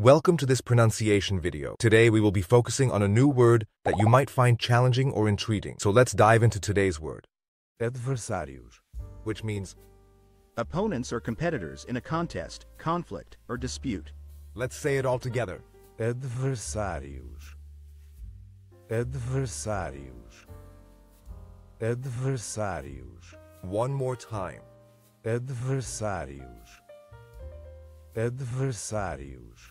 Welcome to this pronunciation video. Today we will be focusing on a new word that you might find challenging or intriguing. So let's dive into today's word, adversários, which means Opponents or competitors in a contest, conflict, or dispute. let's say it all together. adversários, adversários, adversários, One more time. adversários, adversários,